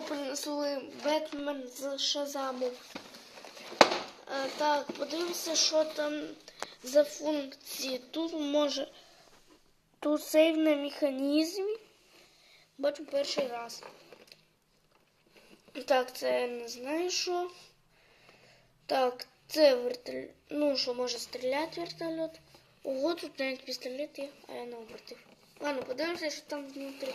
принесли Бетмен з Шазаму. Е, так, подивимося, що там за функції. Тут може. Тут сейв на механізмі. Бачу перший раз. Так, це я не знаю що. Так, це вертольот. Ну, що може стріляти вертольот. Ого, тут навіть пістолет є, а я не обертив. Ладно, подивимося, що там внутрі.